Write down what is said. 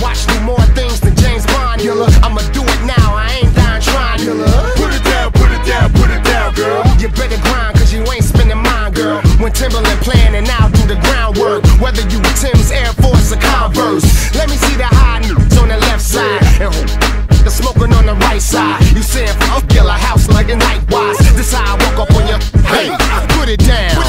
watch do more things Timberland playing and I'll do the groundwork. Whether you with Tim's Air Force or Converse. Let me see the high notes on the left side. And the smoking on the right side. You saying for a house like a night wise. This how I woke up on your hey. Put it down.